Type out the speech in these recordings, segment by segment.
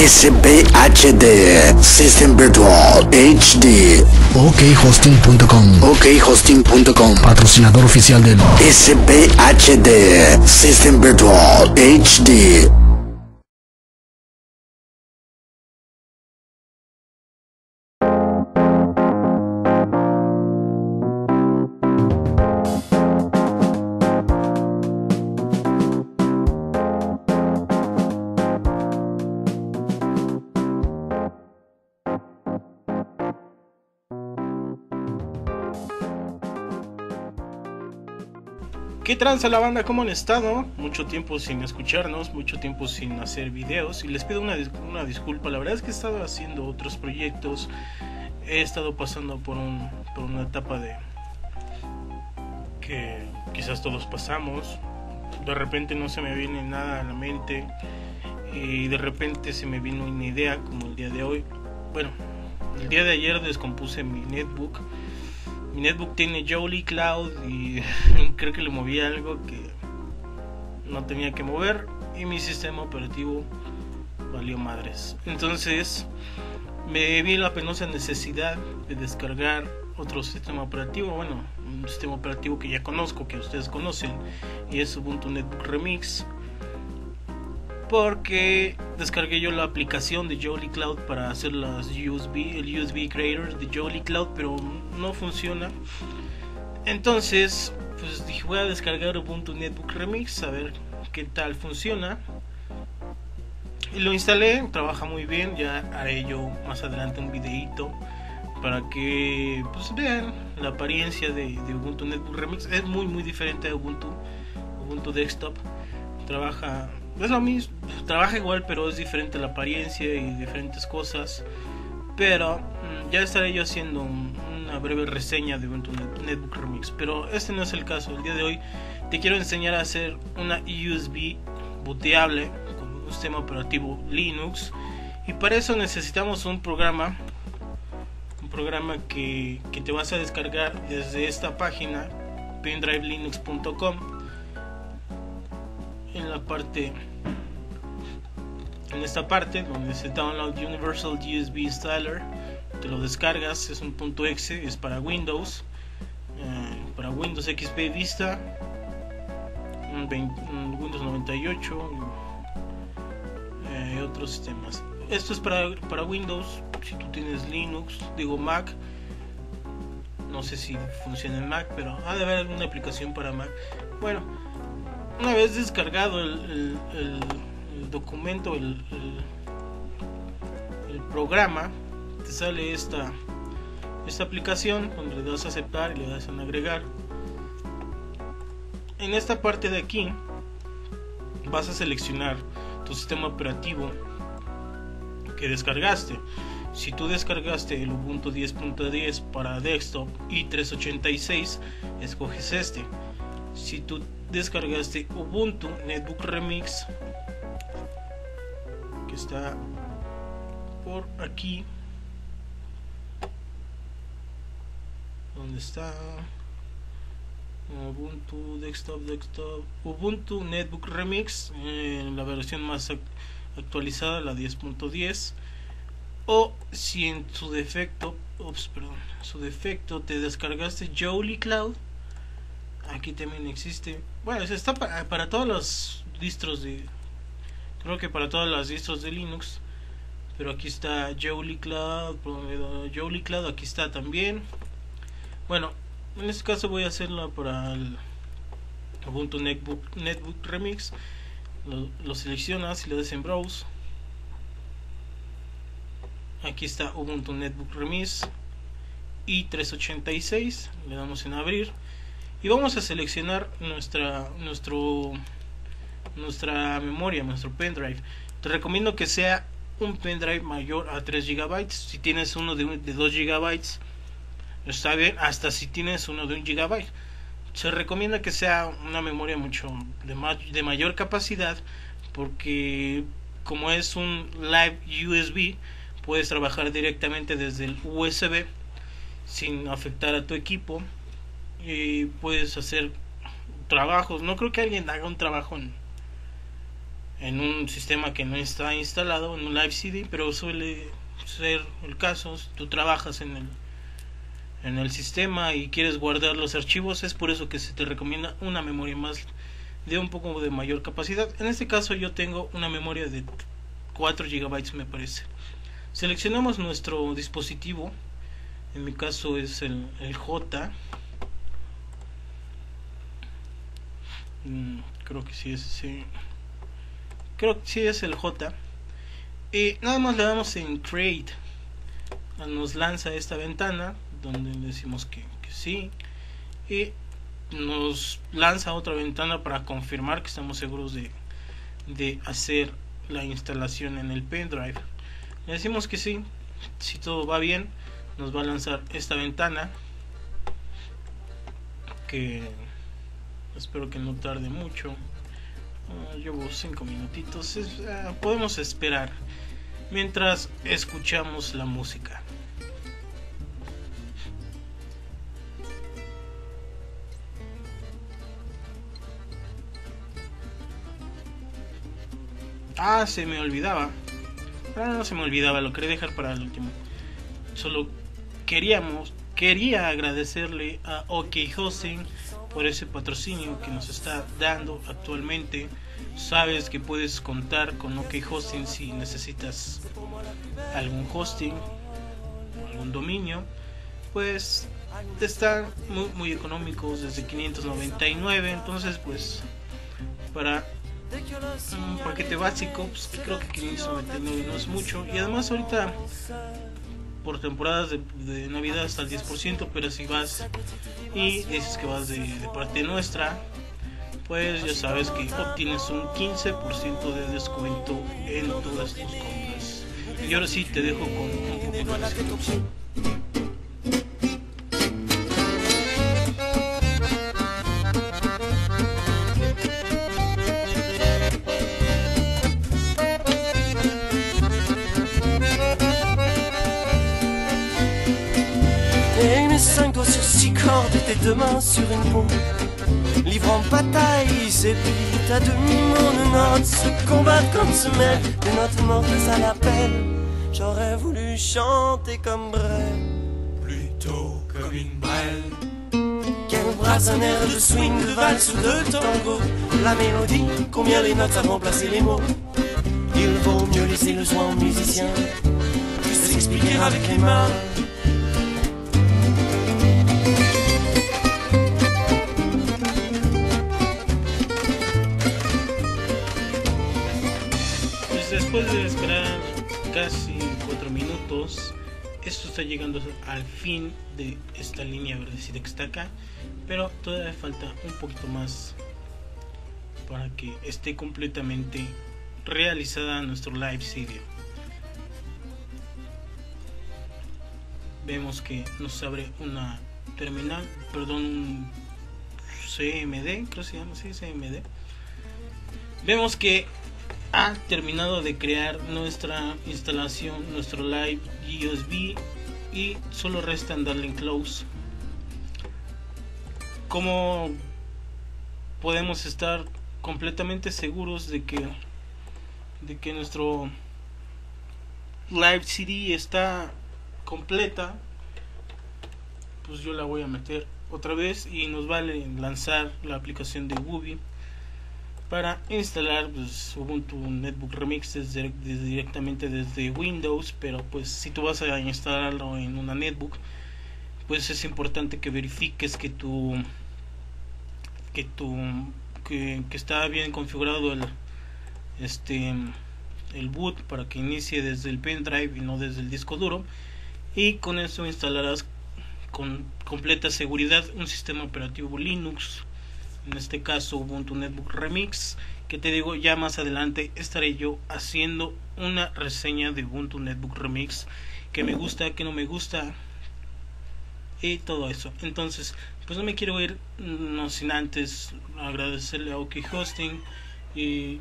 SPHD System Virtual HD OKHosting.com OKHosting.com Patrocinador oficial del SPHD System Virtual HD ¿Qué tranza la banda? ¿Cómo han estado? Mucho tiempo sin escucharnos, mucho tiempo sin hacer videos y les pido una, dis- una disculpa. La verdad es que he estado haciendo otros proyectos, he estado pasando por, un, por una etapa de que quizás todos pasamos. De repente no se me viene nada a la mente y de repente se me vino una idea como el día de hoy. Bueno, el día de ayer descompuse mi netbook mi netbook tiene Jolly Cloud y creo que le moví algo que no tenía que mover y mi sistema operativo valió madres. Entonces me vi la penosa necesidad de descargar otro sistema operativo, bueno, un sistema operativo que ya conozco, que ustedes conocen, y es Ubuntu Netbook Remix. Porque descargué yo la aplicación de Jolly Cloud para hacer las USB, el USB Creator de Jolly Cloud, pero no funciona. Entonces, pues dije, voy a descargar Ubuntu Netbook Remix, a ver qué tal funciona. Y lo instalé, trabaja muy bien, ya haré yo más adelante un videito para que pues vean la apariencia de, Ubuntu Netbook Remix. Es muy muy diferente a Ubuntu, Ubuntu Desktop. Trabaja, es lo mismo, trabaja igual, pero es diferente la apariencia y diferentes cosas. Pero mm, ya estaré yo haciendo un- una breve reseña de Ubuntu Net- Netbook Remix. Pero este no es el caso. El día de hoy te quiero enseñar a hacer una USB booteable con un sistema operativo Linux. Y para eso necesitamos un programa. Un programa que, que te vas a descargar desde esta página, pendrivelinux.com. En la parte en esta parte donde se download Universal USB Installer te lo descargas es un punto .exe es para Windows eh, para Windows XP Vista un 20 un Windows 98 y eh, otros sistemas. Esto es para, para Windows si tú tienes Linux digo Mac no sé si funciona en Mac pero ha de haber alguna aplicación para Mac. Bueno una vez descargado el- el documento, el, programa, te sale esta, esta aplicación donde le das a aceptar y le das en agregar. En esta parte de aquí vas a seleccionar tu sistema operativo que descargaste. Si tú descargaste el Ubuntu 10.10 para desktop y 386, escoges este. Si tú descargaste Ubuntu Netbook Remix, está por aquí, donde está Ubuntu Desktop, Desktop, Ubuntu Netbook Remix, en la versión más ac- actualizada, la 10.10 o si en su defecto, ups, perdón, su defecto te descargaste Jolly Cloud, aquí también existe. Bueno, está para, todas las distros de, creo que para todas las distros de Linux, pero aquí está Jolly Cloud, Jolly Cloud, aquí está también. Bueno, en este caso voy a hacerla para el Ubuntu Netbook, Remix. Lo, lo seleccionas y le das en Browse. Aquí está Ubuntu Netbook Remix y 386. Le damos en abrir y vamos a seleccionar nuestra nuestro nuestra memoria, nuestro pendrive. Te recomiendo que sea un pendrive mayor a 3 GB. Si tienes uno de, de 2 GB, está bien. Hasta si tienes uno de 1 GB. Se recomienda que sea una memoria mucho de, ma- de mayor capacidad porque como es un live USB puedes trabajar directamente desde el USB sin afectar a tu equipo y puedes hacer trabajos no creo que alguien haga un trabajo en, en un sistema que no está instalado, en un Live CD, pero suele ser el caso, si tú trabajas en el en el sistema y quieres guardar los archivos, es por eso que se te recomienda una memoria más de un poco de mayor capacidad. En este caso yo tengo una memoria de 4 GB me parece. Seleccionamos nuestro dispositivo, en mi caso es el, el J. Mm, creo que sí es sí. Creo que sí es el J. Y nada más le damos en Create. Nos lanza esta ventana donde decimos que, que sí. Y nos lanza otra ventana para confirmar que estamos seguros de, de hacer la instalación en el pendrive. Le decimos que sí. Si todo va bien, nos va a lanzar esta ventana. Que espero que no tarde mucho. Uh, llevo 5 minutitos. Uh, podemos esperar mientras escuchamos la música. Ah, se me olvidaba. Ah, no se me olvidaba, lo quería dejar para el último. Solo queríamos, quería agradecerle a OK Hosting por ese patrocinio que nos está dando actualmente. Sabes que puedes contar con OK Hosting si necesitas algún hosting, algún dominio. Pues están muy, muy económicos desde 599. Entonces, pues para un paquete básico, pues creo que 599 no es mucho. Y además ahorita por temporadas de, Navidad hasta el 10%, pero si vas y dices que vas de, de parte nuestra, pues ya sabes que obtienes un 15% de descuento en todas tus compras. Y ahora sí te dejo con un poco de descripción. tes deux mains sur une peau, livrant bataille, c'est puis à demi-monde note se combattre comme se mêlent des notes mortes à l'appel. J'aurais voulu chanter comme Brel, plutôt comme une brêle. Quel brassonnaire de swing, de valse ou de tango, la mélodie, combien les notes avons placé les mots. Il vaut mieux laisser le soin aux musiciens que s'expliquer avec les mains. Esto está llegando al fin de esta línea verdecita que está acá, pero todavía falta un poquito más para que esté completamente realizada nuestro live CD. Vemos que nos abre una terminal, perdón, un CMD, creo que se llama así, CMD. Vemos que ha terminado de crear nuestra instalación, nuestro live USB y solo resta darle en close. ¿Cómo podemos estar completamente seguros de que de que nuestro live CD está completa? Pues yo la voy a meter otra vez y nos vale lanzar la aplicación de Wooby para instalar pues, Ubuntu Netbook Remix desde, directamente desde Windows pero pues si tú vas a instalarlo en una netbook pues es importante que verifiques que tu que tu que, que está bien configurado el este el boot para que inicie desde el pendrive y no desde el disco duro y con eso instalarás con completa seguridad un sistema operativo Linux en este caso Ubuntu Netbook Remix que te digo ya más adelante estaré yo haciendo una reseña de Ubuntu Netbook Remix que me gusta, que no me gusta y todo eso. Entonces pues no me quiero ir no sin antes agradecerle a OK Hosting y,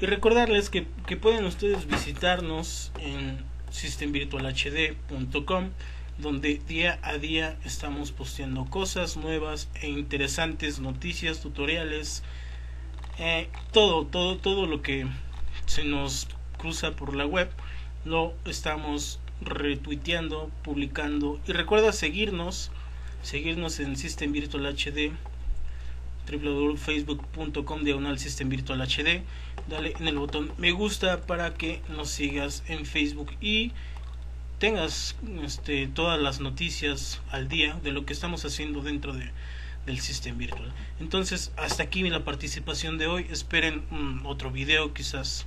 y recordarles que, que pueden ustedes visitarnos en systemvirtualhd.com donde día a día estamos posteando cosas nuevas e interesantes, noticias, tutoriales Eh, todo, todo, todo lo que se nos cruza por la web lo estamos retuiteando, publicando. Y recuerda seguirnos, seguirnos en System Virtual HD www.facebook.com diagonal System Virtual HD dale en el botón me gusta para que nos sigas en Facebook y tengas este, todas las noticias al día de lo que estamos haciendo dentro de, del System Virtual. Entonces hasta aquí la participación de hoy. Esperen un otro video quizás